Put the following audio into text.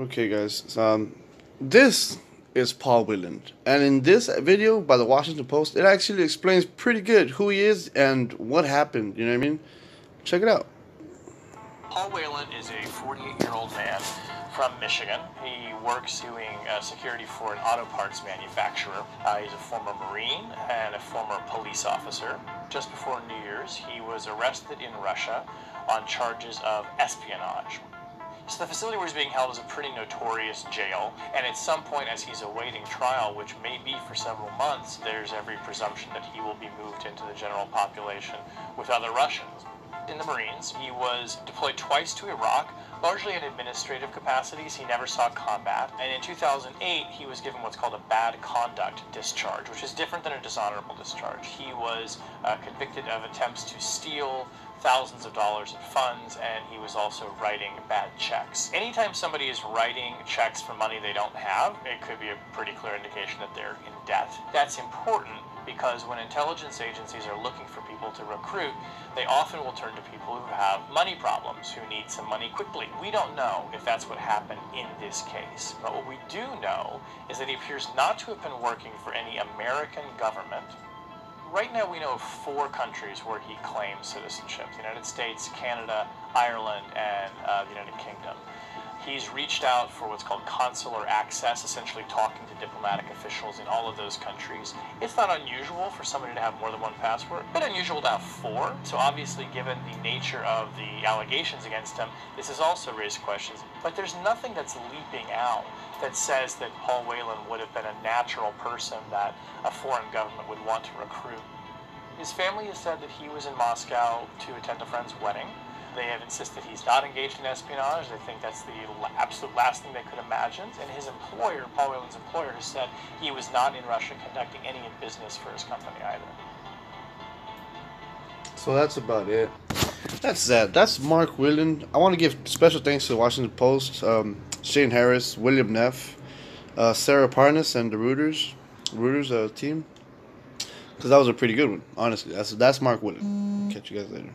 Okay, guys. So, um, this is Paul Whelan, and in this video by the Washington Post, it actually explains pretty good who he is and what happened. You know what I mean? Check it out. Paul Whelan is a 48-year-old man from Michigan. He works doing uh, security for an auto parts manufacturer. Uh, he's a former Marine and a former police officer. Just before New Year's, he was arrested in Russia on charges of espionage. So the facility where he's being held is a pretty notorious jail, and at some point as he's awaiting trial, which may be for several months, there's every presumption that he will be moved into the general population with other Russians. In the Marines, he was deployed twice to Iraq, largely in administrative capacities. He never saw combat. And in 2008, he was given what's called a bad conduct discharge, which is different than a dishonorable discharge. He was uh, convicted of attempts to steal thousands of dollars in funds, and he was also writing bad checks. Anytime somebody is writing checks for money they don't have, it could be a pretty clear indication that they're in debt. That's important because when intelligence agencies are looking for people to recruit, they often will turn to people who have money problems, who need some money quickly. We don't know if that's what happened in this case. But what we do know is that he appears not to have been working for any American government right now we know of four countries where he claims citizenship the United States, Canada, Ireland, and uh, the United Kingdom. He's reached out for what's called consular access, essentially talking to diplomatic officials in all of those countries. It's not unusual for somebody to have more than one passport, but unusual to have four. So obviously, given the nature of the allegations against him, this has also raised questions. But there's nothing that's leaping out that says that Paul Whelan would have been a natural person that a foreign government would want to recruit. His family has said that he was in Moscow to attend a friend's wedding. They have insisted he's not engaged in espionage. They think that's the absolute last thing they could imagine. And his employer, Paul Whelan's employer, has said he was not in Russia conducting any business for his company either. So that's about it. That's that. That's Mark Whelan. I want to give special thanks to the Washington Post, um, Shane Harris, William Neff, uh, Sarah Parnass, and the Reuters, Reuters uh, team. Because that was a pretty good one, honestly. That's that's Mark Whelan. Mm. Catch you guys later.